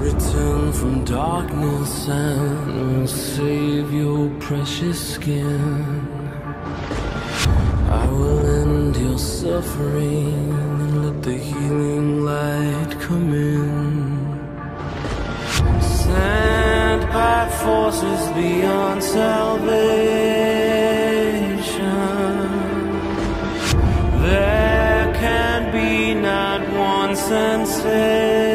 Return from darkness and save your precious skin. I will end your suffering and let the healing light come in. Sent by forces beyond salvation. There can be not one sensation.